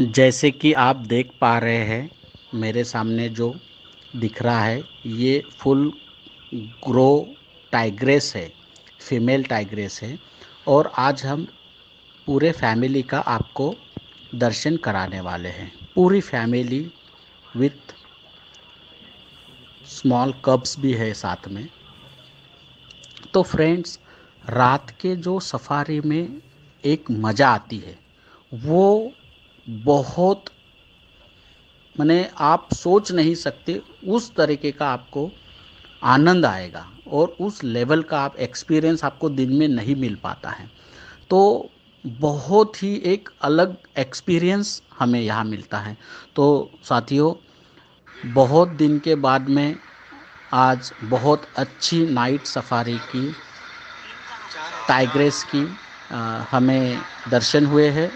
जैसे कि आप देख पा रहे हैं, मेरे सामने जो दिख रहा है, ये फुल ग्रो टाइग्रेस है, फीमेल टाइग्रेस है। और आज हम पूरे फैमिली का आपको दर्शन कराने वाले हैं। पूरी फैमिली विथ स्मॉल कप्स भी है साथ में। तो फ्रेंड्स, रात के जो सफारी में एक मज़ा आती है, वो बहुत मैंने आप सोच नहीं सकते उस तरीके का आपको आनंद आएगा और उस लेवल का आप एक्सपीरियंस आपको दिन में नहीं मिल पाता है। तो बहुत ही एक अलग एक्सपीरियंस हमें यहाँ मिलता है। तो साथियों बहुत दिन के बाद में आज बहुत अच्छी नाइट सफारी की टाइग्रेस की आ, हमें दर्शन हुए हैं।